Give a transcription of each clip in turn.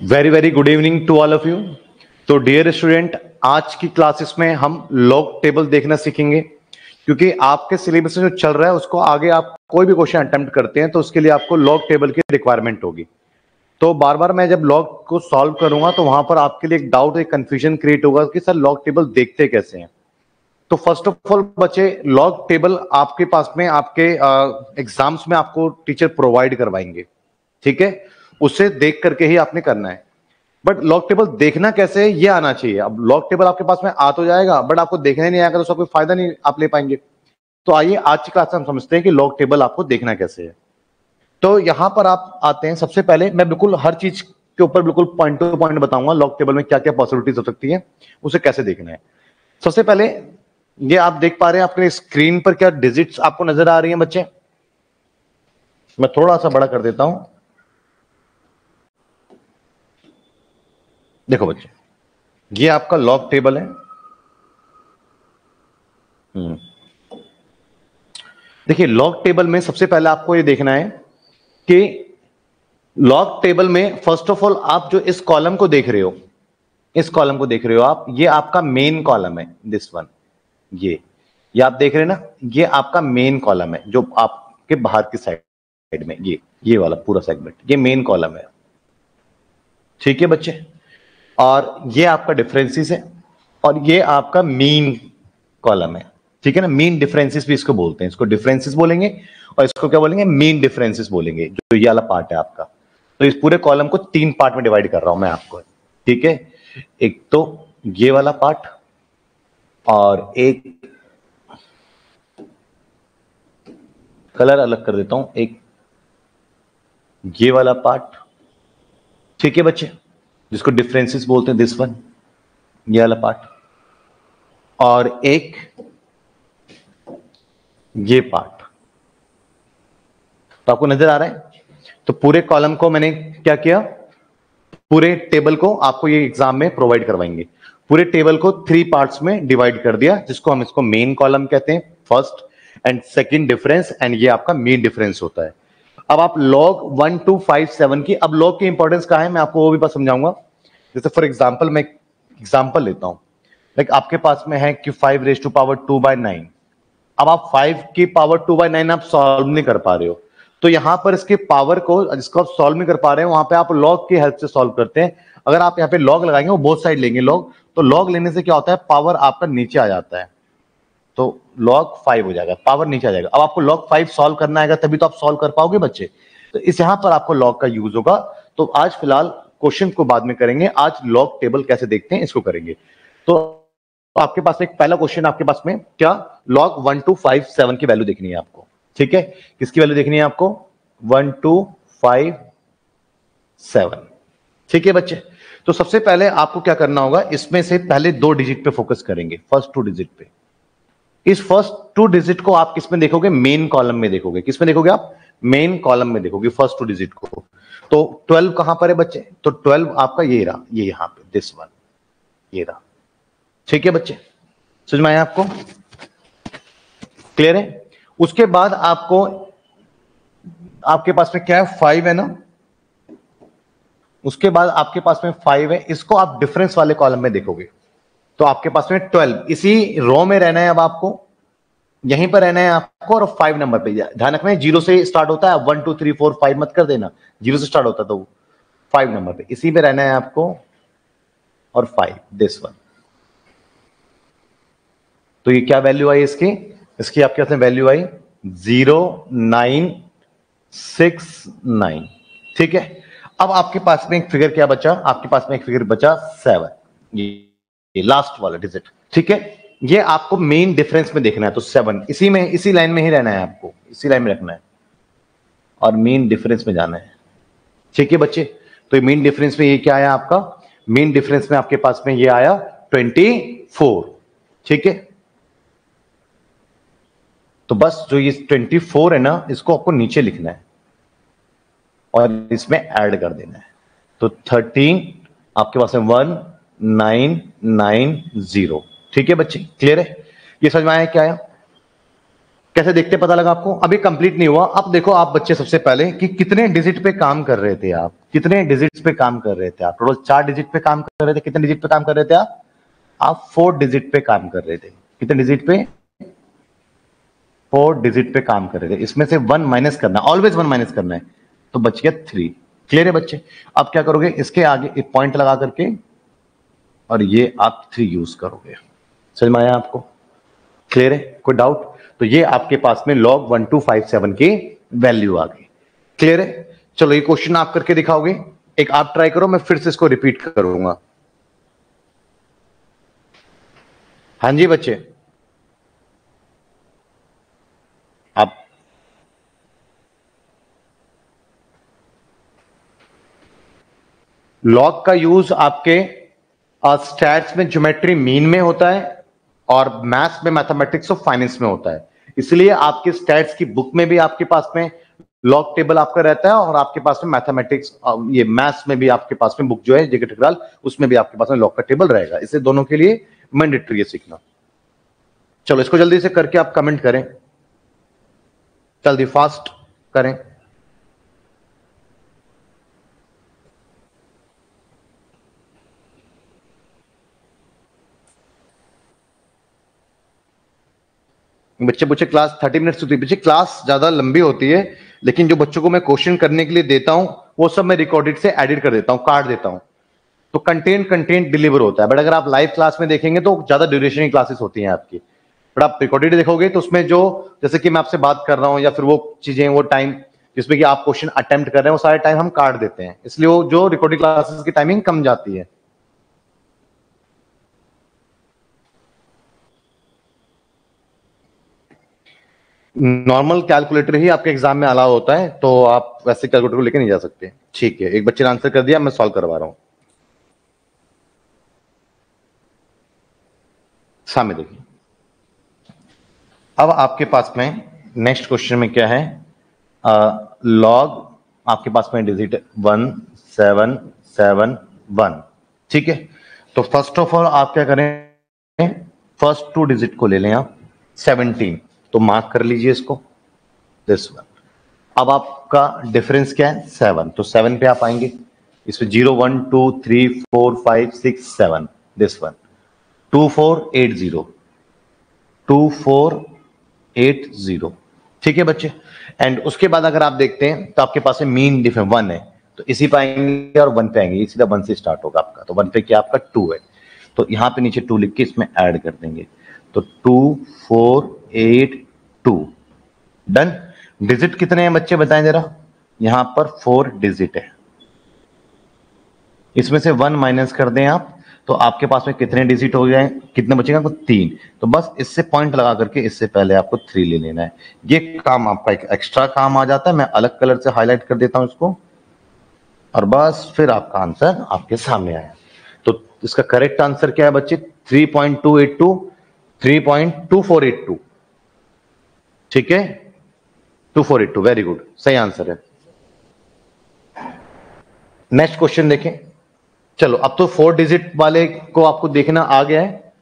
Very very good evening to all of you तो dear student आज की classes में हम लॉग टेबल देखना सीखेंगे, क्योंकि आपके सिलेबस में जो चल रहा है, उसको आगे आप कोई भी क्वेश्चन अटेम्प्ट करते हैं तो उसके लिए आपको लॉग टेबल की रिक्वायरमेंट होगी। तो बार बार मैं जब लॉग को सॉल्व करूँगा तो वहाँ पर आपके लिए एक डाउट एक कंफ्यूजन क्रिएट होगा कि सर लॉग टेबल देखते कैसे हैं। तो फ़र्स्ट ऑफ़ ऑल बच्चे लॉग टेबल आपके पास में, आपके एग्ज़ाम्स में आपको टीचर प्रोवाइड करवाएँगे। ठीक है? उसे देख करके ही आपने करना है। बट लॉक टेबल देखना कैसे है, ये आना चाहिए। अब लॉक टेबल आपके पास में आ तो जाएगा बट आपको देखने नहीं आएगा तो उसका कोई फ़ायदा नहीं आप ले पाएँगे। तो आइए आज की क्लास में हम समझते हैं कि लॉग टेबल आपको देखना कैसे है। तो यहाँ पर आप आते हैं, सबसे पहले मैं बिल्कुल हर चीज़ के ऊपर बिल्कुल पॉइंट टू पॉइंट बताऊँगा लॉक टेबल में क्या क्या पॉसिबिलिटीज हो सकती है, उसे कैसे देखना है। सबसे पहले ये आप देख पा रहे हैं, आपके स्क्रीन पर क्या डिजिट्स आपको नज़र आ रही है बच्चे? मैं थोड़ा सा बड़ा कर देता हूँ। देखो बच्चे, ये आपका लॉग टेबल है। हम्म। देखिए लॉग टेबल में सबसे पहले आपको ये देखना है कि लॉग टेबल में फ़र्स्ट ऑफ़ ऑल आप जो इस कॉलम को देख रहे हो, इस कॉलम को देख रहे हो आप, ये आपका मेन कॉलम है दिस वन ये। ये आप देख रहे हैं ना, ये आपका मेन कॉलम है, जो आपके बाहर की साइड में, ये ये वाला पूरा सेगमेंट ये मेन कॉलम है। ठीक है बच्चे? और ये आपका डिफरेंसेस है और ये आपका मीन कॉलम है। ठीक है ना? मीन डिफरेंसेस भी इसको बोलते हैं। इसको डिफरेंसेस बोलेंगे और इसको क्या बोलेंगे? मीन डिफरेंसेस बोलेंगे, जो ये वाला पार्ट है आपका। तो इस पूरे कॉलम को तीन पार्ट में डिवाइड कर रहा हूँ मैं आपको। ठीक है? एक तो ये वाला पार्ट और एक कलर अलग कर देता हूँ। एक ये वाला पार्ट ठीक है बच्चे? जिसको डिफरेंसेस बोलते हैं दिस वन ये वाला पार्ट और एक, ये पार्ट तो आपको नज़र आ रहा है? तो पूरे कॉलम को मैंने क्या किया? पूरे टेबल को आपको ये एग्ज़ाम में प्रोवाइड करवाएँगे. पूरे टेबल को थ्री पार्ट्स में डिवाइड कर दिया, जिसको हम इसको मेन कॉलम कहते हैं first and second difference and ये आपका मेन डिफरेंस होता है. अब आप log one two five seven की, अब लॉग की इंपॉर्टेंस कहा है, मैं आपको वो भी बात समझाऊँगा। जैसे फॉर एग्ज़ाम्पल मैं एग्ज़ाम्पल लेता हूँ। लाइक like आपके पास में है कि five raise to power two by nine अब आप फाइव की पावर टू बाय नाइन आप सॉल्व नहीं कर पा रहे हो। तो यहाँ पर इसके पावर को, जिसको आप सॉल्व नहीं कर पा रहे हैं, वहाँ पे आप लॉग की हेल्प से सॉल्व करते हैं। अगर आप यहाँ पे लॉग लगाएँगे, वो बोथ साइड लेंगे लॉग तो लॉग लेने से क्या होता है? पावर आपका नीचे आ जाता है। तो लॉग फाइव हो जाएगा पावर नीचे आ जाएगा। अब आपको लॉग फाइव सॉल्व करना आएगा, तभी तो आप सॉल्व कर पाओगे बच्चे। तो इस यहाँ पर आपको लॉग का यूज़ होगा। तो आज फ़िलहाल क्वेश्चन को बाद में करेंगे। आज लॉग टेबल कैसे देखते हैं, इसको करेंगे। तो आपके पास एक पहला क्वेश्चन आपके पास में, क्या log one two five seven की वैल्यू देखनी है आपको? ठीक है? किसकी वैल्यू देखनी है आपको? वन टू फाइव सेवन ठीक है बच्चे? तो सबसे पहले आपको क्या करना होगा, इसमें से पहले दो डिजिट पे फोकस करेंगे। फ़र्स्ट टू डिजिट पे। इस फ़र्स्ट टू डिजिट को आप किसमें देखोगे? मेन कॉलम में देखोगे। किसमें देखोगे आप? मेन कॉलम में देखोगे, फ़र्स्ट टू डिजिट को। तो ट्वेल्व कहाँ पर है बच्चे? तो ट्वेल्व आपका ये रहा, ये यहाँ पे दिस वन ये रहा। ठीक है बच्चे? समझ में आया आपको? क्लियर है? उसके बाद आपको, आपके पास में क्या है? फाइव है ना? उसके बाद आपके पास में फाइव है। इसको आप डिफरेंस वाले कॉलम में देखोगे। तो आपके पास में ट्वेल्व। इसी रो में रहना है अब आपको। यहीं पर रहना है आपको और फाइव नंबर पे। ध्यान रखना ज़ीरो से स्टार्ट होता है। One two three four five मत कर देना। ज़ीरो से स्टार्ट होता तो फाइव नंबर पे। इसी पे रहना है आपको और फाइव दिस वन तो ये क्या वैल्यू आई इसकी? इसकी आपके पास में वैल्यू आई ज़ीरो नाइन सिक्स नाइन ठीक है? अब आपके पास में एक फिगर क्या बचा? आपके पास में एक फिगर बचा सेवन ये, लास्ट वाला डिजिट ठीक है? ये आपको मेन डिफरेंस में देखना है तो सेवन इसी में इसी लाइन में ही रहना है आपको. इसी लाइन में रखना है। और मेन डिफरेंस में जाना है। ठीक है बच्चे? तो मेन डिफरेंस में ये क्या आया आपका? मेन डिफरेंस में आपके पास में ये आया ट्वेंटी फोर ठीक है? तो बस जो ये ट्वेंटी फोर है ना इसको आपको नीचे लिखना है। और इसमें ऐड कर देना है। तो थर्टीन आपके पास में वन नाइन नाइन ज़ीरो। ठीक है बच्चे? क्लियर है? ये समझ में आया क्या आया? कैसे देखते पता लगा आपको? अभी कंप्लीट नहीं हुआ। अब देखो आप बच्चे सबसे पहले कि कितने डिजिट पे काम कर रहे थे आप? कितने डिजिट पे काम कर रहे थे आप? टोटल चार डिजिट पे काम कर रहे थे? कितने डिजिट पे काम कर रहे थे आप? आप फोर डिजिट पे काम कर रहे थे। कितने डिजिट पे? फोर डिजिट पे काम कर रहे थे। इसमें से वन माइनस करना ऑलवेज वन माइनस करना है। तो बच गया थ्री क्लियर है बच्चे? अब क्या करोगे? इसके आगे एक पॉइंट लगा करके और ये आप थ्री यूज़ करोगे। समझ में आया आपको? क्लियर है? कोई डाउट तो ये आपके पास में log one two five seven की वैल्यू आ गई। क्लियर है? चलो, ये क्वेश्चन आप करके दिखाओगे। एक आप ट्राई करो, मैं फिर से इसको रिपीट करूँगा। हाँ जी बच्चे। आप लॉग का यूज़ आपके स्टैट्स में ज्योमेट्री मीन में होता है और मैथ्स में मैथमेटिक्स और फाइनेंस में होता है। इसलिए आपके स्टैट्स की बुक में भी आपके पास में लॉग टेबल आपका रहता है और आपके पास में मैथमेटिक्स ये मैथ्स में भी आपके पास में बुक जो है जेके टिकराल उसमें भी आपके पास में लॉग का टेबल रहेगा। इसे दोनों के लिए मैंडेटरी है सीखना। चलो, इसको जल्दी से करके आप कमेंट करें। जल्दी फास्ट करें। बच्चे बच्चे क्लास थर्टी मिनट्स होती है। क्लास ज़्यादा लंबी होती है, लेकिन जो बच्चों को मैं क्वेश्चन करने के लिए देता हूँ, वो सब मैं रिकॉर्डेड से एडिट कर देता हूँ, काट देता हूँ। तो कंटेंट कंटेंट डिलीवर होता है। बट अगर आप लाइव क्लास में देखेंगे तो ज़्यादा ड्यूरेशन की क्लासेस होती हैं आपकी। बट आप रिकॉर्डेड देखोगे तो उसमें जो, जैसे कि मैं आपसे बात कर रहा हूँ या फिर वो चीज़ें, वो टाइम जिसमें कि आप क्वेश्चन अटेम्प्ट कर रहे हैं, वो सारे टाइम हम काट देते हैं। इसलिए वो, जो रिकॉर्डिंग क्लासेस की टाइमिंग कम जाती है। नॉर्मल कैलकुलेटर ही आपके एग्ज़ाम में अलाउ होता है तो आप वैसे कैलकुलेटर को लेकर नहीं जा सकते। ठीक है, एक बच्चे ने आंसर कर दिया, मैं सॉल्व करवा रहा हूँ। सामने देखिए। अब आपके पास में नेक्स्ट क्वेश्चन में क्या है? लॉग आपके पास में digit one seven seven one ठीक है? तो फ़र्स्ट ऑफ़ ऑल आप क्या करें? फ़र्स्ट टू डिजिट को ले लें आप सेवनटीन तो मार्क कर लीजिए इसको दिस वन अब आपका डिफरेंस क्या है? सेवन तो सेवन पे आप आएँगे। इसमें zero one two three four five six seven this one two four eight zero two four eight zero ठीक है बच्चे? एंड उसके बाद अगर आप देखते हैं तो आपके पास मीन डिफरेंस वन है। तो इसी पे आएँगे और वन पे आएँगे। सीधा वन से स्टार्ट होगा आपका। तो वन पे क्या आपका टू है। तो यहाँ पे नीचे टू लिख के इसमें ऐड कर देंगे। तो two four eight two done digit कितने हैं बच्चे? बताएँ जरा। यहाँ पर फोर डिजिट है। इसमें से वन माइनस कर दें आप तो आपके पास में कितने डिजिट हो गए कितने बचेगा आपको? तीन। तो बस इससे पॉइंट लगा करके इससे पहले आपको थ्री ले लेना है। ये काम आपका एक एक्स्ट्रा काम आ जाता है। मैं अलग कलर से हाईलाइट कर देता हूँ इसको। और बस फिर आपका आंसर आपके सामने आया। तो इसका करेक्ट आंसर क्या है बच्चे? Three point two eight two three point two four eight two ठीक है? Two four eight two very good सही आंसर है। नेक्स्ट क्वेश्चन देखें। चलो, अब तो फोर डिजिट वाले को आपको देखना आ गया है।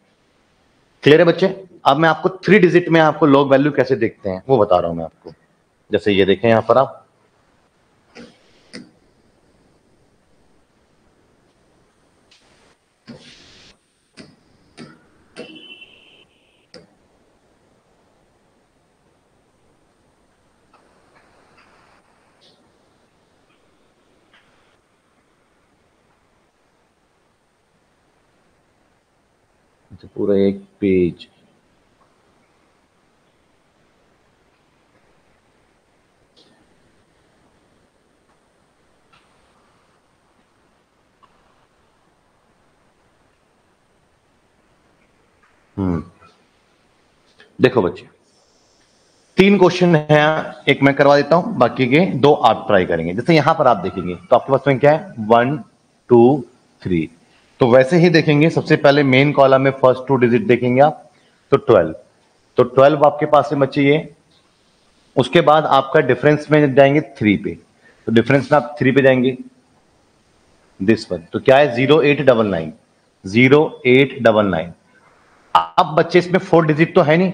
क्लियर है बच्चे? अब मैं आपको थ्री डिजिट में आपको लॉग वैल्यू कैसे देखते हैं, वो बता रहा हूँ मैं आपको। जैसे ये देखें यहाँ पर आप। अच्छा पूरा एक पेज। हम्म। देखो बच्चे, तीन क्वेश्चन है, एक मैं करवा देता हूँ, बाकी के दो आप ट्राई करेंगे। जैसे यहाँ पर आप देखेंगे तो आपके पास में क्या है? वन टू थ्री तो वैसे ही देखेंगे, सबसे पहले मेन कॉलम में फ़र्स्ट टू डिजिट देखेंगे आप तो ट्वेल्व तो ट्वेल्व आपके पास में बच्चे ये उसके बाद आपका डिफरेंस में जाएँगे थ्री पे। तो डिफरेंस में आप थ्री पे जाएँगे। दिस वन तो क्या है? Zero eight double nine zero eight double nine अब बच्चे, इसमें फोर डिजिट तो है नहीं।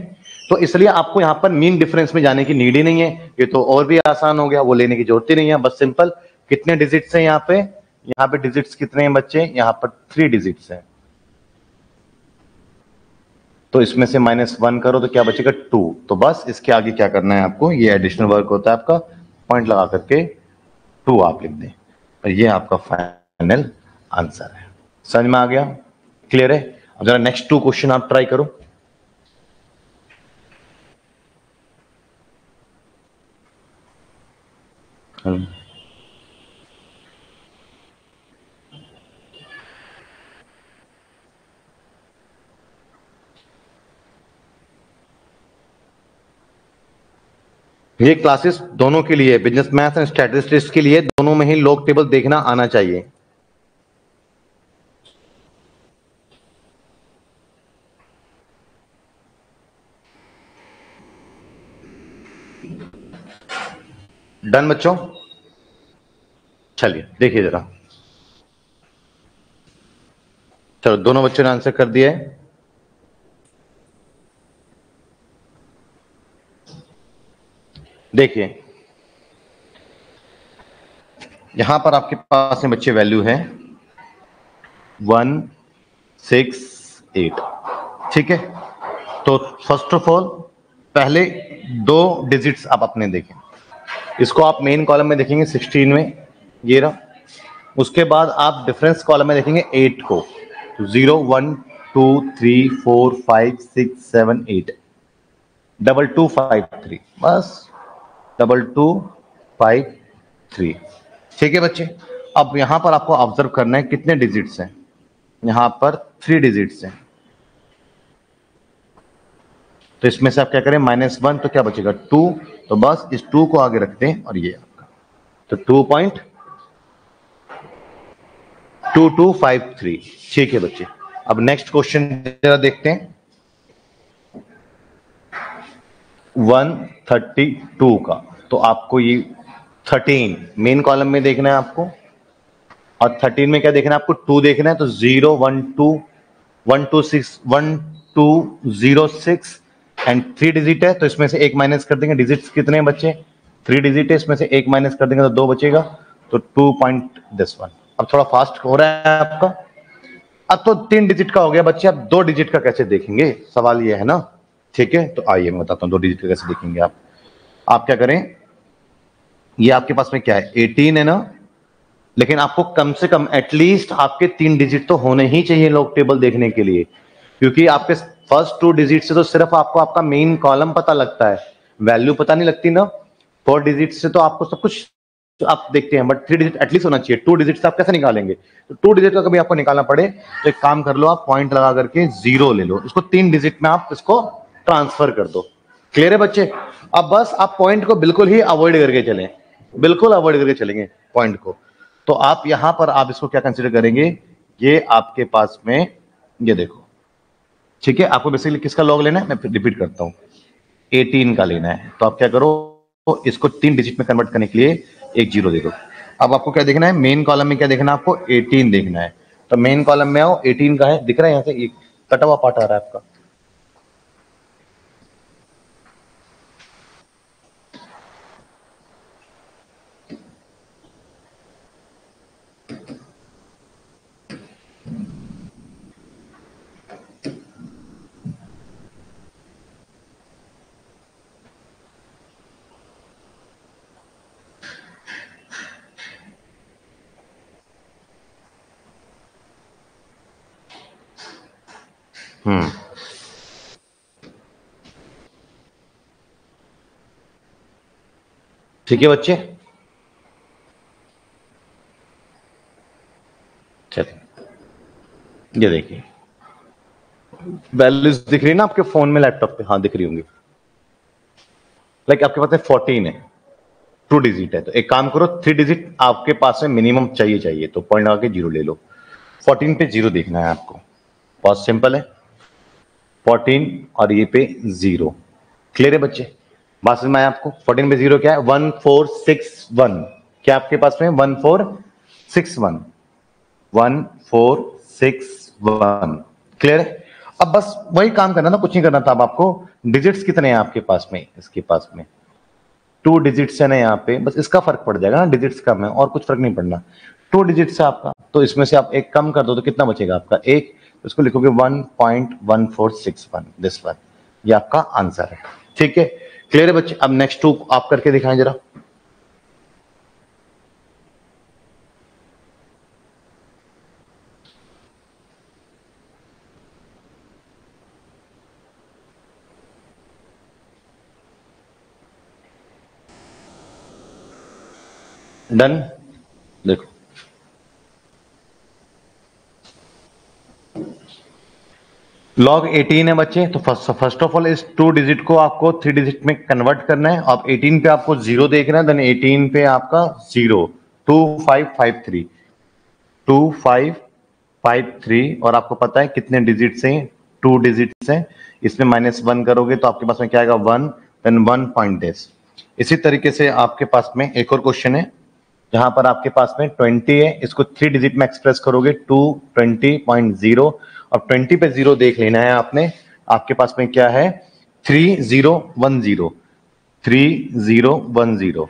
तो इसलिए आपको यहाँ पर मीन डिफरेंस में जाने की नीड ही नहीं है। ये तो और भी आसान हो गया, वो लेने की ज़रूरत ही नहीं है। बस सिंपल कितने डिजिट्स हैं यहाँ पे? यहाँ पे डिजिट्स कितने हैं बच्चे? यहाँ पर थ्री डिजिट्स हैं। तो इसमें से माइनस वन करो तो क्या बचेगा? टू तो बस इसके आगे क्या करना है आपको? ये एडिशनल वर्क होता है आपका। पॉइंट लगा करके टू आप लिख दें। और ये आपका फाइनल आंसर है। समझ में आ गया? क्लियर है? अब जरा नेक्स्ट टू क्वेश्चन आप ट्राई करो। हम्म ये क्लासेस दोनों के लिए बिज़नेस मैथ एंड स्टैटिस्टिक्स के लिए दोनों में ही लॉग टेबल देखना आना चाहिए। डन बच्चों? चलिए, देखिए जरा। चलो, दोनों बच्चों ने आंसर कर दिया है। देखिए, यहाँ पर आपके पास में बच्चे वैल्यू है। वन सिक्स एट ठीक है? तो फ़र्स्ट ऑफ़ ऑल पहले दो डिजिट्स आप अपने देखें। इसको आप मेन कॉलम में देखेंगे सिक्सटीन में, ये रहा। उसके बाद आप डिफरेंस कॉलम में देखेंगे एट को। तो zero one two three four five six seven eight double two five three बस। Double two five three. ठीक है बच्चे? अब यहाँ पर आपको ऑब्ज़र्व करना है कितने डिजिट्स हैं। यहाँ पर थ्री डिजिट्स हैं। तो इसमें से आप क्या करें? माइनस वन तो क्या बचेगा? टू तो बस इस टू को आगे रखते हैं और ये आपका। तो two point two two five three ठीक है बच्चे। अब नेक्स्ट क्वेश्चन जरा देखते हैं। वन थर्टी टू का। तो आपको ये थर्टीन मेन कॉलम में देखना है आपको। और थर्टीन में क्या देखना है? आपको टू देखना है तो zero one two one two six one two zero six and three digit है तो इसमें से एक माइनस कर देंगे। डिजिट्स कितने बच्चे? थ्री डिजिट है, इसमें से एक माइनस कर देंगे तो दो बचेगा। तो टू पॉइंट दिस वन अब थोड़ा फास्ट हो रहा है आपका। अब तो तीन डिजिट का हो गया बच्चे, अब दो डिजिट का कैसे देखेंगे? सवाल ये है ना? ठीक है? तो आइए मैं बताता हूँ, दो डिजिट कैसे देखेंगे आप। आप क्या करें? ये आपके पास में क्या है? 18 है ना? लेकिन आपको कम से कम एटलीस्ट आपके तीन डिजिट तो होने ही चाहिए लॉग टेबल देखने के लिए। क्योंकि आपके फ़र्स्ट टू डिजिट से तो सिर्फ़ आपको आपका मेन कॉलम पता लगता है। वैल्यू पता नहीं लगती ना? फोर डिजिट से तो आपको सब कुछ तो आप देखते हैं बट थ्री डिजिट एटलीस्ट होना चाहिए। टू डिजिट से आप कैसे निकालेंगे? तो टू डिजिट का कभी आपको निकालना पड़े तो एक काम कर लो आप पॉइंट लगा करके ज़ीरो ले लो। इसको तीन डिजिट में आप इसको ट्रांसफ़र कर दो। क्लियर है बच्चे? अब बस आप पॉइंट को बिल्कुल ही अवॉइड करके चलें। बिल्कुल अवॉइड करके चलेंगे पॉइंट को। तो आप यहाँ पर आप इसको क्या कंसिडर करेंगे? ये आपके पास में, ये देखो। ठीक है? आपको बेसिकली किसका लॉग लेना है? मैं फिर रिपीट करता हूँ। 18 का लेना है। तो आप क्या करो? तो इसको तीन डिजिट में कन्वर्ट करने के लिए एक ज़ीरो देखो अब आपको क्या देखना है? मेन कॉलम में क्या देखना है आपको? 18 देखना है। तो मेन कॉलम में आओ। 18 का है। दिख रहा है यहाँ से? कटा हुआ पार्ट आ रहा है आपका। ठीक है बच्चे? चलिए। ये देखिए। वैल्यूज़ दिख रही है ना आपके फ़ोन में, लैपटॉप पे? हाँ दिख रही होंगी। लाइक आपके पास फोर्टीन है। टू डिजिट है। तो एक काम करो थ्री डिजिट आपके पास में मिनिमम चाहिए चाहिए। तो पॉइंट लगा के ज़ीरो ले लो। फोर्टीन पे ज़ीरो देखना है आपको। बहुत सिंपल है। फोर्टीन और ये पे ज़ीरो क्लियर है बच्चे? बात समझ में आया आपको? फोर्टीन पे ज़ीरो क्या है? One four six one. क्या आपके पास में one four six one? One four six one. Clear है? अब बस वही काम करना था, कुछ नहीं करना था अब आपको। डिजिट्स कितने हैं आपके पास में? इसके पास में। टू डिजिट्स है ना यहाँ पे। बस इसका फ़र्क पड़ जाएगा ना डिजिट्स कम है और कुछ फ़र्क नहीं पड़ना। टू डिजिट्स है आपका। तो इसमें से आप एक कम कर दो तो कितना बचेगा आपका? एक। उसको लिखोगे one point one four six one this one ये आपका आंसर है। ठीक है? क्लियर है बच्चे? अब नेक्स्ट टू आप करके दिखाएँ जरा। डन देखो लॉग 18 है बच्चे तो फ़र्स्ट फ़र्स्ट ऑफ़ ऑल इस टू डिजिट को आपको थ्री डिजिट में कन्वर्ट करना है। आप 18 पे आपको ज़ीरो देख रहे हैं देन 18 पे आपका zero two five five three two five five three और आपको पता है कितने डिजिट हैं? टू डिजिट हैं। इसमें माइनस वन करोगे तो आपके पास में क्या आएगा? One then one point dash इसी तरीके से आपके पास में एक और क्वेश्चन है, जहाँ पर आपके पास में 20 है। इसको थ्री डिजिट में एक्सप्रेस करोगे टू ट्वेंटी पॉइंट ज़ीरो और 20 पे ज़ीरो देख लेना है आपने। आपके पास में क्या है? Three zero one zero. Three zero one zero.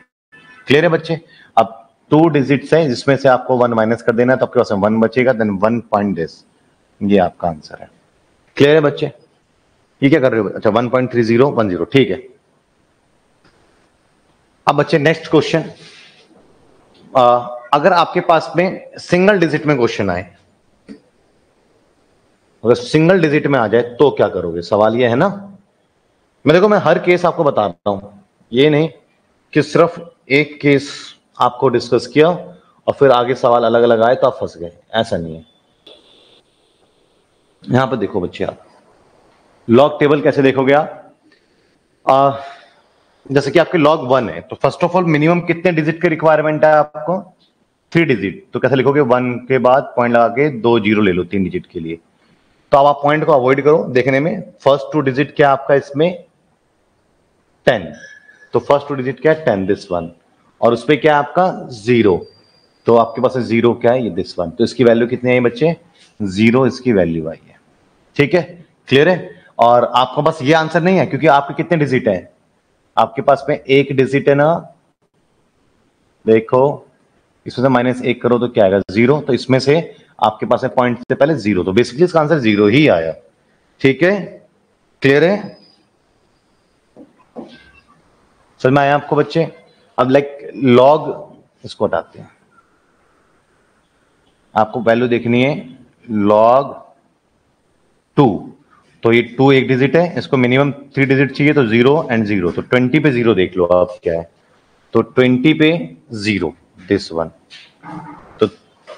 Clear है बच्चे? अब टू डिजिट्स है, जिसमें से आपको वन माइनस कर देना है तो आपके पास वन बचेगा, देन वन पॉइंट दिस ये आपका आंसर है। क्लियर है बच्चे? ये क्या कर रहे हो? अच्छा one point three zero, one zero. ठीक है। अब बच्चे, नेक्स्ट क्वेश्चन। अगर आपके पास में सिंगल डिजिट में क्वेश्चन आए अगर सिंगल डिजिट में आ जाए तो क्या करोगे? सवाल ये है ना? मैं देखो, मैं हर केस आपको बता रहा हूँ। ये नहीं कि सिर्फ़ एक केस आपको डिस्कस किया और फिर आगे सवाल अलग अलग आए तो आप फंस गए। ऐसा नहीं है। यहाँ पर देखो बच्चे आप। लॉग टेबल कैसे देखोगे आप? जैसे कि आपके लॉग वन है तो फ़र्स्ट ऑफ़ ऑल मिनिमम कितने डिजिट के रिक्वायरमेंट है आपको? थ्री डिजिट तो कैसे लिखोगे? वन के बाद पॉइंट लगा के दो ज़ीरो ले लो तीन डिजिट के लिए। तो अब आप पॉइंट को अवॉइड करो देखने में। फ़र्स्ट टू डिजिट क्या आपका इसमें? टेन तो फ़र्स्ट टू डिजिट क्या है? टेन दिस वन और उस पर क्या आपका? ज़ीरो तो आपके पास ज़ीरो क्या है? ये दिस वन तो इसकी वैल्यू कितनी आई बच्चे? ज़ीरो इसकी वैल्यू आई है। ठीक है? क्लियर है? और आपका बस ये आंसर नहीं है, क्योंकि आपके कितने डिजिट है? आपके पास में एक डिजिट है ना? देखो, इसमें से माइनस एक करो तो क्या आएगा? ज़ीरो तो इसमें से आपके पास है पॉइंट से पहले ज़ीरो तो बेसिकली इसका आंसर ज़ीरो ही आया। ठीक है? क्लियर है? समझ में आया आपको बच्चे? अब लाइक लॉग इसको हटाते हैं। आपको वैल्यू देखनी है लॉग टू तो ये टू एक डिजिट है, इसको मिनिमम थ्री डिजिट चाहिए तो ज़ीरो एंड ज़ीरो तो ट्वेंटी पे ज़ीरो देख लो आप क्या है। तो ट्वेंटी पे zero this one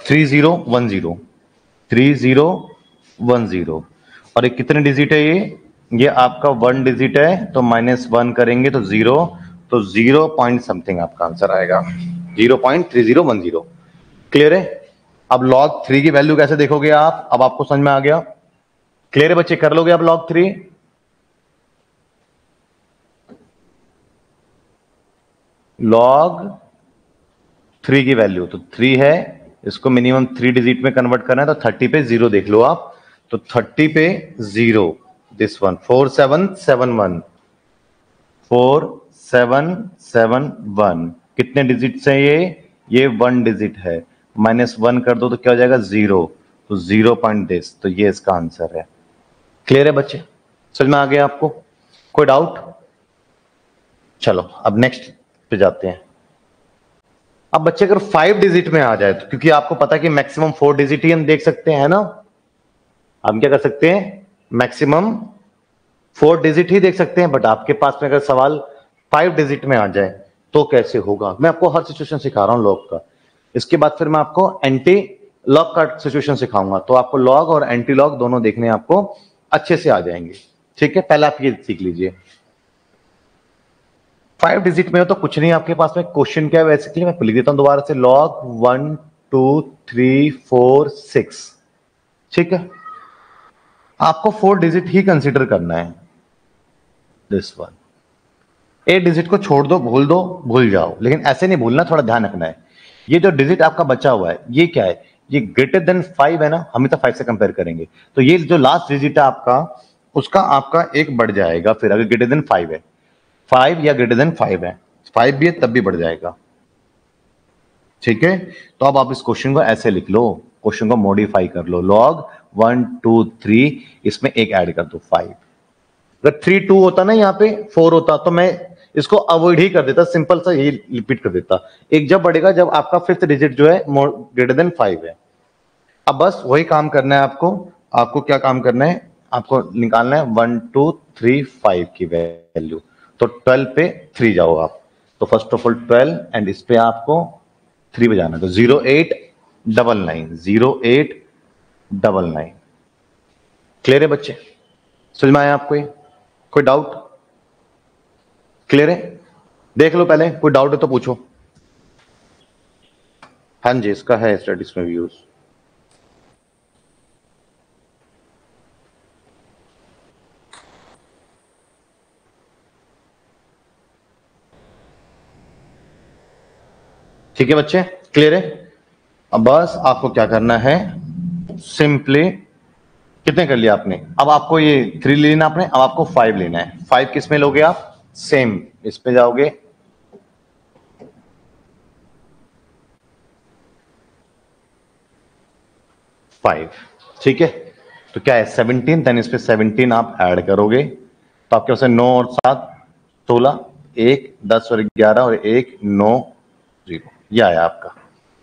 three zero one zero. Three zero one zero. और ये कितने डिजिट है ये? ये आपका वन डिजिट है तो माइनस वन करेंगे तो ज़ीरो तो ज़ीरो पॉइंट समथिंग आपका आंसर आएगा। Zero point three zero one zero. Clear है? अब लॉग थ्री की वैल्यू कैसे देखोगे आप? अब आपको समझ में आ गया। क्लियर है बच्चे? कर लोगे आप लॉग थ्री लॉग थ्री की वैल्यू तो थ्री है। इसको मिनिमम थ्री डिजिट में कन्वर्ट करना है तो थर्टी पे ज़ीरो देख लो आप। तो थर्टी पे zero this one four seven seven one four seven seven one कितने डिजिट है ये? ये वन डिजिट है। माइनस वन कर दो तो क्या हो जाएगा? ज़ीरो तो ज़ीरो पॉइंट दिस तो ये इसका आंसर है। क्लियर है बच्चे? समझ में आ गया आपको? कोई डाउट चलो, अब नेक्स्ट पे जाते हैं। अब बच्चे अगर फाइव डिजिट में आ जाए तो क्योंकि आपको पता है कि मैक्सिमम फोर डिजिट ही हम देख सकते हैं ना? हम क्या कर सकते हैं? मैक्सिमम फोर डिजिट ही देख सकते हैं बट आपके पास में अगर सवाल फाइव डिजिट में आ जाए तो कैसे होगा? मैं आपको हर सिचुएशन सिखा रहा हूँ लॉग का। इसके बाद फिर मैं आपको एंटी लॉग का सिचुएशन सिखाऊँगा। तो आपको लॉग और एंटी लॉग दोनों देखने आपको अच्छे से आ जाएँगे। ठीक है? पहले आप ये सीख लीजिए। फाइव डिजिट में हो तो कुछ नहीं, आपके पास में क्वेश्चन क्या है? वैसे मैं लिख देता हूँ दोबारा से। Log one two three four six ठीक है? आपको फोर डिजिट ही कंसिडर करना है। दिस वन एट डिजिट को छोड़ दो, भूल दो, भूल जाओ। लेकिन ऐसे नहीं भूलना, थोड़ा ध्यान रखना है। ये जो डिजिट आपका बचा हुआ है, ये क्या है? ये ग्रेटर देन फाइव है ना, हम तो फाइव से कंपेयर करेंगे। तो ये जो लास्ट डिजिट है आपका, उसका आपका एक बढ़ जाएगा फिर, अगर ग्रेटर देन फाइव है। फाइव या ग्रेटर देन फाइव है। फाइव भी है, तब भी बढ़ जाएगा। ठीक है? तो अब आप इस क्वेश्चन को ऐसे लिख लो। क्वेश्चन को मॉडिफाई कर लो। लॉग वन टू थ्री इसमें एक ऐड कर दो फाइव अगर थ्री टू होता ना यहाँ पे फोर होता तो मैं इसको अवॉइड ही कर देता सिंपल सा यही रिपीट कर देता। एक जब बढ़ेगा, जब आपका फिफ्थ डिजिट जो है ग्रेटर देन फाइव है। अब बस वही काम करना है आपको। आपको क्या काम करना है? आपको निकालना है वन टू थ्री फाइव की वैल्यू तो ट्वेल्व पे थ्री जाओ आप। तो first of all twelve and इस पे आपको थ्री बजाना तो zero eight double nine zero eight double nine clear है बच्चे? समझ में आया आपको ये? कोई डाउट क्लियर है? देख लो पहले, कोई डाउट है तो पूछो। हाँ जी, इसका है स्टडीज़ में व्यूज़ ठीक है बच्चे? क्लियर है? अब बस आपको क्या करना है? सिंपली कितने कर लिया आपने? अब आपको ये थ्री लेना आपने, अब आपको फाइव लेना है। फाइव किसमें लोगे आप? सेम इस पे जाओगे। फाइव ठीक है? तो क्या है? सेवनटीन देन इस पे सेवनटीन आप ऐड करोगे। तो आपके पास नौ और सात, सोलह, एक, दस और ग्यारह और एक, नौ ज़ीरो ये आया आपका?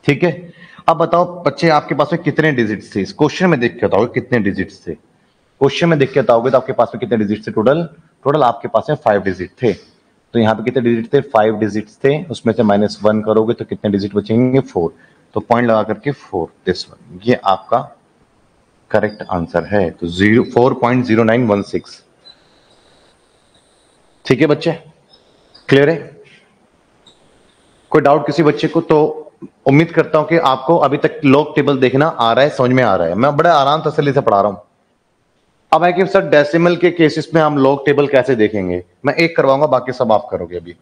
ठीक है? अब बताओ, बच्चे, आपके पास में कितने डिजिट थे? इस क्वेश्चन में देख के बताओगे कितने डिजिट थे। क्वेश्चन में देख के बताओगे तो आपके पास में कितने डिजिट थे टोटल टोटल आपके पास में फाइव डिजिट थे। तो यहाँ पे कितने डिजिट थे? फाइव डिजिट थे। उसमें से माइनस वन करोगे तो कितने डिजिट बचेंगे? फोर तो पॉइंट लगा करके फोर दिस वन ये आपका करेक्ट आंसर है। तो zero four point zero nine one six ठीक है बच्चे? क्लियर है? कोई डाउट किसी बच्चे को तो उम्मीद करता हूँ कि आपको अभी तक लॉग टेबल देखना आ रहा है, समझ में आ रहा है। मैं बड़े आराम तसली से पढ़ा रहा हूँ। अब है कि सर डेसिमल के केसेस में हम लॉग टेबल कैसे देखेंगे? मैं एक करवाऊँगा, बाकी सब आप करोगे अभी।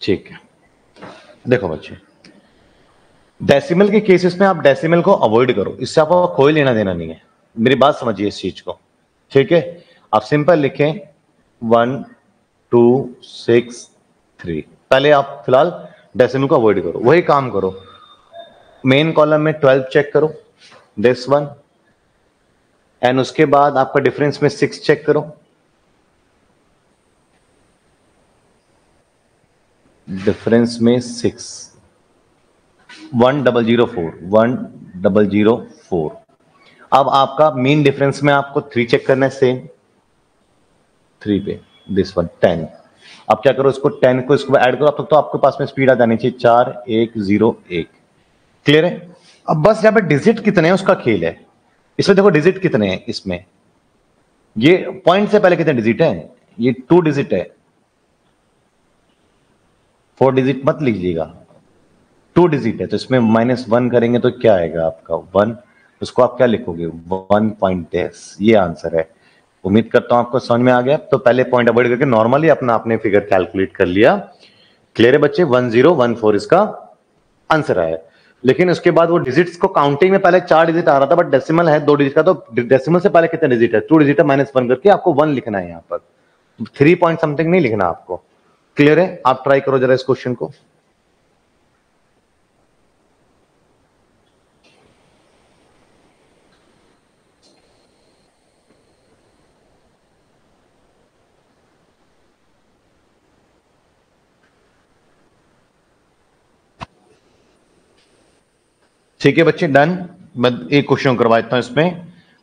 ठीक है। देखो बच्चे डेसिमल के केसेस में आप डेसिमल को अवॉइड करो। इससे आपको कोई लेना देना नहीं है। मेरी बात समझिए इस चीज़ को। ठीक है? आप सिंपल लिखें। वन टू सिक्स थ्री पहले आप फ़िलहाल डेसिमल को अवॉइड करो। वही काम करो। मेन कॉलम में ट्वेल्व चेक करो। दिस वन एंड उसके बाद आपका डिफरेंस में सिक्स चेक करो। डिफरेंस में six one double zero four one double zero four अब आपका मेन डिफरेंस में आपको थ्री चेक करना है सेम थ्री पे. दिस वन टेन अब क्या करो, इसको टेन को, इसको ऐड करो, अब तक तो आपके पास में स्पीड आ जानी चाहिए, चार, एक ज़ीरो एक। क्लियर है? अब बस यहाँ पे डिजिट कितने हैं, उसका खेल है। इसमें देखो डिजिट कितने हैं, इसमें। ये पॉइंट से पहले कितने डिजिट है? ये टू डिजिट है। फोर डिजिट मत लीजिएगा। टू डिजिट है तो इसमें माइनस वन करेंगे तो क्या आएगा आपका? वन उसको आप क्या लिखोगे? वन पॉइंट ये आंसर है। उम्मीद करता हूँ आपको समझ में आ गया। तो पहले पॉइंट अवॉइड करके नॉर्मली अपना आपने फिगर कैलकुलेट कर लिया। क्लियर है बच्चे? वन ज़ीरो वन फोर इसका आंसर आया। लेकिन उसके बाद वो डिजिट्स को काउंटिंग में पहले चार डिजिट आ रहा था बट डेसिमल है दो डिजिट का तो डेसिमल से पहले कितने डिजिट है? टू डिजिट है माइनस वन करके आपको वन लिखना है यहाँ पर। थ्री पॉइंट समथिंग नहीं लिखना आपको। क्लियर है? आप ट्राई करो जरा इस क्वेश्चन को। ठीक है बच्चे डन मैं एक क्वेश्चन करवा देता हूँ इसमें.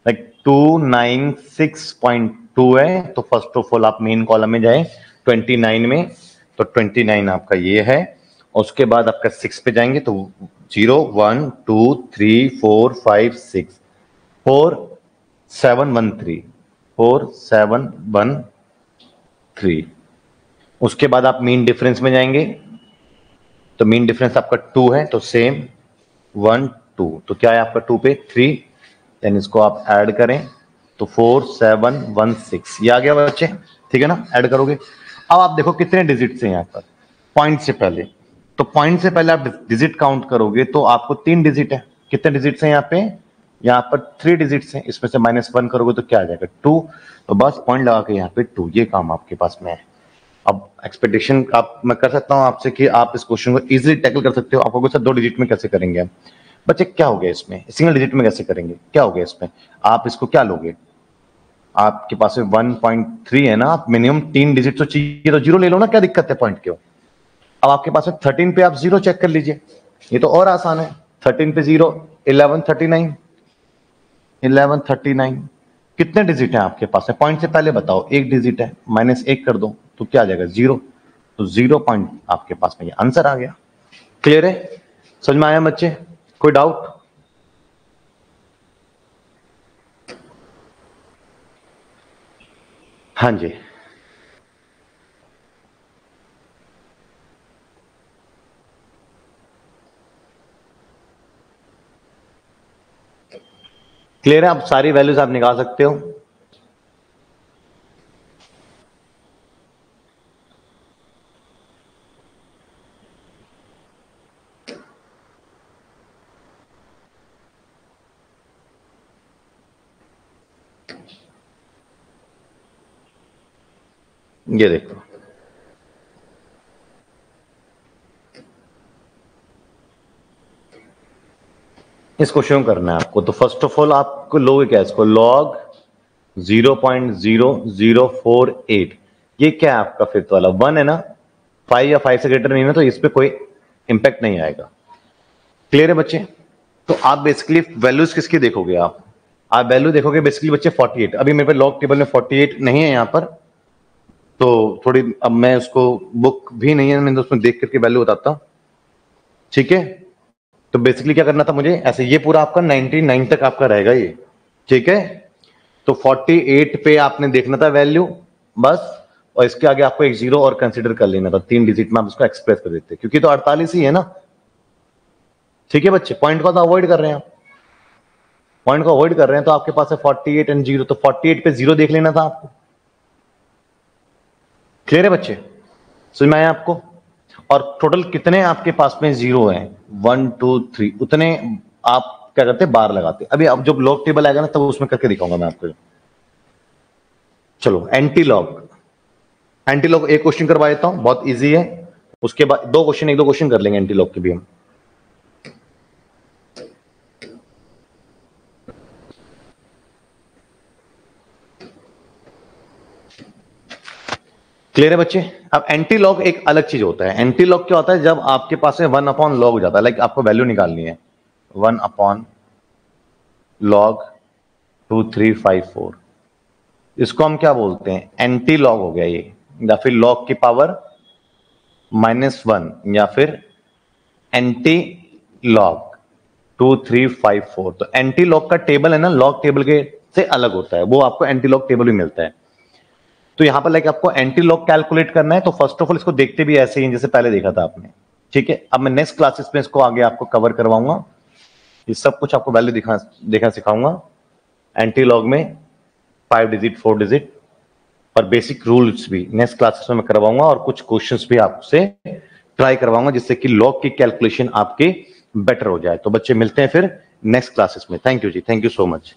Like two nine six point two है तो फ़र्स्ट ऑफ़ ऑल आप मेन कॉलम में जाए ट्वेंटी नाइन में तो ट्वेंटी नाइन आपका ये है. उसके बाद आपका सिक्स पे जाएँगे तो zero one two three four five six four seven one three four seven one three उसके बाद आप मीन डिफरेंस में जाएँगे तो मीन डिफरेंस आपका टू है तो सेम वन, टू। तो क्या है आपका टू पे? थ्री। देन इसको आप ऐड करें। तो फोर, सेवन, वन, सिक्स। ये आ गया बच्चे। ठीक है ना? ऐड करोगे। अब आप देखो कितने डिजिट से यहाँ पर। पॉइंट से पहले। तो पॉइंट से पहले आप डिजिट काउंट करोगे तो आपको तीन डिजिट है। कितने डिजिट हैं यहाँ पे? यहाँ पर थ्री डिजिट हैं। इसमें से माइनस वन करोगे तो क्या आ जाएगा? टू तो बस पॉइंट लगा के यहाँ पे टू ये काम आपके पास में है। अब एक्सपेक्टेशन आप, मैं कर सकता हूँ आपसे कि आप इस क्वेश्चन को इजीली टैकल कर सकते हो। आपको सर, दो डिजिट में कैसे करेंगे बच्चे, क्या हो गया इसमें? सिंगल डिजिट में कैसे करेंगे? क्या हो गया इसमें? आप इसको क्या लोगे? आपके पास वन पॉइंट थ्री है ना, आप मिनिमम तीन डिजिट तो चाहिए तो ज़ीरो ले लो ना, क्या दिक्कत है पॉइंट क्यों अब आपके पास थर्टीन पे आप ज़ीरो चेक कर लीजिए। ये तो और आसान है। थर्टीन पे zero eleven thirty nine eleven thirty nine कितने डिजिट हैं आपके पास है पॉइंट से पहले बताओ, एक डिजिट है माइनस एक कर दो। तो क्या आ जाएगा? ज़ीरो तो ज़ीरो पॉइंट आपके पास में ये आंसर आ गया। क्लियर है? समझ में आया बच्चे? कोई डाउट हाँ जी। क्लियर है? आप सारी वैल्यूज़ आप निकाल सकते हो। ये देखो। इसको शो करना है आपको। तो फ़र्स्ट ऑफ़ ऑल आपको लोगे क्या इसको? लॉग 0.0048 ये क्या है आपका फिफ्थ वाला? वन है ना? फाइव या फाइव से ग्रेटर नहीं है तो इस पर कोई इंपैक्ट नहीं आएगा। क्लियर है बच्चे? तो आप बेसिकली वैल्यूज़ किसकी देखोगे आप? आप वैल्यू देखोगे बेसिकली बच्चे 48 अभी मेरे पास लॉग टेबल में 48 नहीं है यहाँ पर तो थोड़ी, अब मैं उसको बुक भी नहीं है मैं तो उसमें देख करके वैल्यू बताता हूँ। ठीक है? तो बेसिकली क्या करना था मुझे? ऐसे ये पूरा आपका 99 तक आपका रहेगा ये। ठीक है? तो 48 पे आपने देखना था वैल्यू बस, और इसके आगे आपको एक ज़ीरो और कंसिडर कर लेना था। तीन डिजिट में आप इसको एक्सप्रेस कर देते। क्योंकि तो 48 ही है ना। ठीक है बच्चे? पॉइंट को तो अवॉइड कर रहे हैं आप। पॉइंट को अवॉइड कर रहे हैं तो आपके पास है 48 एंड ज़ीरो तो 48 पे ज़ीरो देख लेना था आपको। क्लियर है बच्चे? समझ में आया आपको? और टोटल कितने आपके पास में ज़ीरो है? वन टू थ्री उतने आप क्या करते हैं? बार लगाते अभी अब जब लॉग टेबल आएगा ना, तब उसमें करके दिखाऊँगा मैं आपको। चलो एंटी लॉग एंटी लॉग एक क्वेश्चन करवा देता हूँ, बहुत इजी है। उसके बाद दो क्वेश्चन एक दो क्वेश्चन कर लेंगे एंटी लॉग के भी हम। क्लियर है बच्चे? अब एंटी लॉग एक अलग चीज़ होता है। एंटी लॉग क्या होता है? जब आपके पास में वन अपॉन लॉग हो जाता है। लाइक आपको वैल्यू निकालनी है। One upon log two three five four इसको हम क्या बोलते हैं? एंटी लॉग हो गया ये। या फिर लॉग की पावर माइनस वन या फिर anti log two three five four तो एंटी लॉग का टेबल है ना लॉग टेबल के से अलग होता है। वो आपको एंटी लॉग टेबल भी मिलता है। तो यहाँ पर लाइक आपको एंटी लॉग कैलकुलेट करना है तो फ़र्स्ट ऑफ़ ऑल इसको देखते भी ऐसे ही जैसे पहले देखा था आपने। ठीक है? अब मैं नेक्स्ट क्लासेस में इसको आगे आपको कवर करवाऊँगा। ये सब कुछ आपको वैल्यू दिखा देखना सिखाऊँगा। एंटी लॉग में फाइव डिजिट फोर डिजिट और बेसिक रूल्स भी। नेक्स्ट क्लासेस मैं करवाऊँगा और कुछ क्वेश्चंस भी आपसे ट्राई करवाऊँगा जिससे कि लॉग की कैलकुलेशन आपके बेटर हो जाए। तो बच्चे मिलते हैं फिर नेक्स्ट क्लासेस में। Thank you ji. Thank you so much